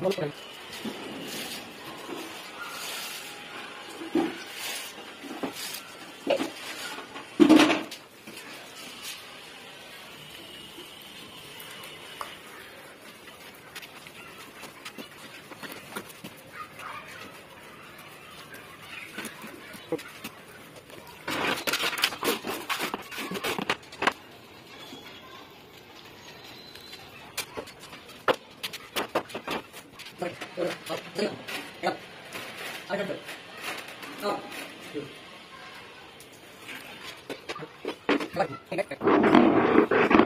No Thank you.